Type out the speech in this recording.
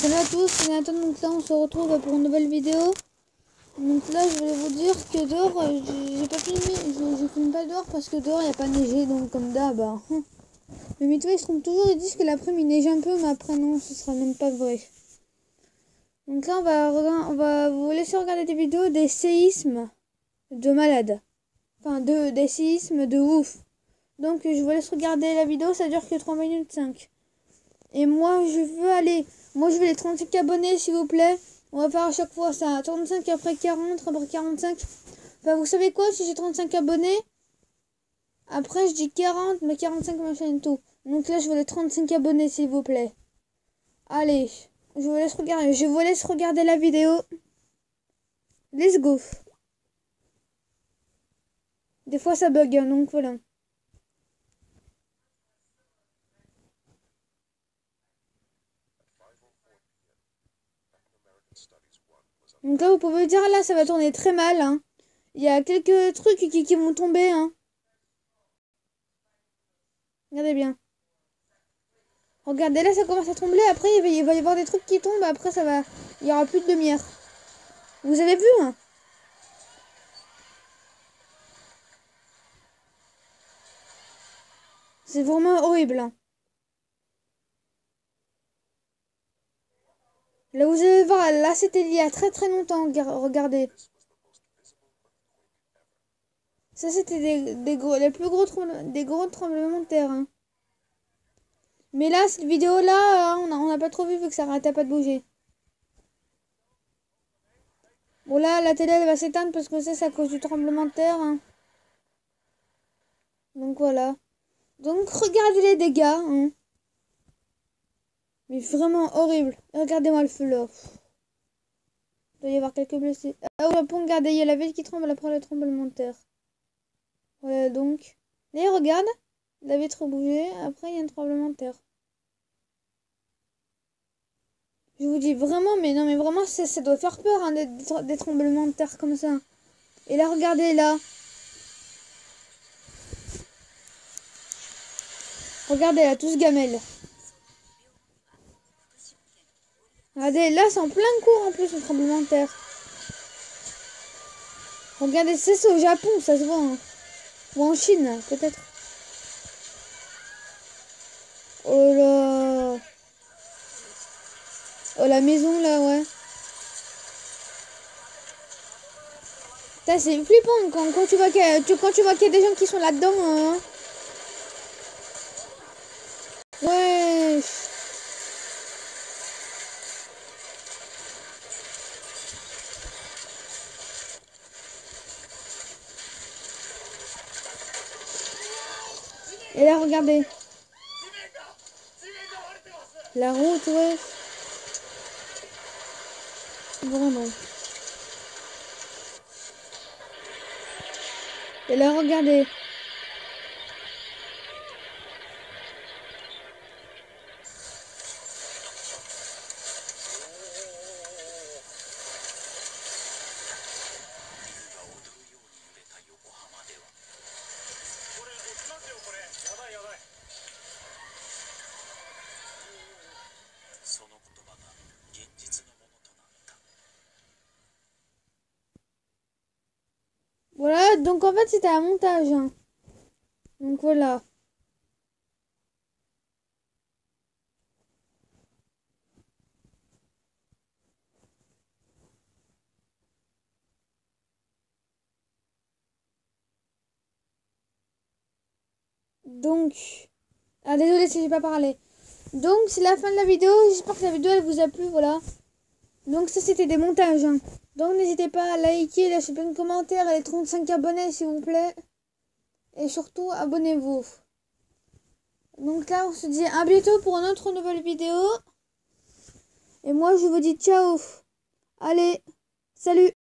Salut à tous, c'est Nathan, donc là on se retrouve pour une nouvelle vidéo. Donc là je vais vous dire que dehors, euh, j'ai pas filmé, je, je filme pas dehors parce que dehors il n'y a pas neigé, donc comme d'hab. Hein. Mais mes toits ils se trompent toujours, ils disent que l'après il neige un peu, mais après non, ce sera même pas vrai. Donc là on va, on va vous laisser regarder des vidéos des séismes de malades. Enfin, de, des séismes de ouf. Donc je vous laisse regarder la vidéo, ça dure que 3 minutes 5. Et moi je veux aller moi, je veux les 35 abonnés, s'il vous plaît. On va faire à chaque fois ça. 35 après 40, après 45. Enfin, vous savez quoi Si j'ai 35 abonnés, après je dis 40, mais 45 machin et tout. Donc là, je veux les 35 abonnés, s'il vous plaît. Allez, je vous laisse regarder. Je vous laisse regarder la vidéo. Let's go. Des fois, ça bug, hein, donc voilà. Donc là, vous pouvez dire, là, ça va tourner très mal. Hein. Il y a quelques trucs qui, vont tomber. Hein. Regardez bien. Regardez, là, ça commence à trembler. Après, il va, y avoir des trucs qui tombent. Après, ça va... Il y aura plus de lumière. Vous avez vu, hein? C'est vraiment horrible. Hein. Là, vous allez voir, là, c'était il y a très très longtemps. Regardez. Ça, c'était des, gros, les plus gros, des tremblements de terre. Hein. Mais là, cette vidéo-là, hein, on n'a pas trop vu vu que ça arrêtait pas de bouger. Bon, là, la télé, elle va s'éteindre parce que c'est à cause du tremblement de terre. Hein. Donc, voilà. Donc, regardez les dégâts. Mais vraiment horrible. Regardez-moi le feu là. Il doit y avoir quelques blessés. Ah, au Japon, regardez, il y a la ville qui tremble après le tremblement de terre. Voilà donc. Et regarde, la vitre bougé. Après, il y a un tremblement de terre. Je vous dis vraiment, mais non, mais vraiment, ça, doit faire peur, hein, des, des tremblements de terre comme ça. Et là, regardez là. Regardez là, tous gamelles. Regardez, là c'est en plein cours en plus le tremblement de terre. Regardez, c'est au Japon, ça se voit. Hein. Ou en Chine, peut-être. Oh là. Oh la maison là, ouais. C'est flippant quand, quand, tu vois qu'il y, a des gens qui sont là-dedans. Hein. Et là, regardez. La route, ouais. Vraiment. Et là, regardez. Voilà, donc en fait c'était un montage. Hein. Donc voilà. Donc, ah désolé si j'ai pas parlé. Donc c'est la fin de la vidéo. J'espère que la vidéo elle vous a plu, voilà. Donc ça c'était des montages. Hein. Donc n'hésitez pas à liker, lâcher plein de commentaires les 35 abonnés s'il vous plaît. Et surtout abonnez-vous. Donc là on se dit à bientôt pour une autre nouvelle vidéo. Et moi je vous dis ciao. Allez, salut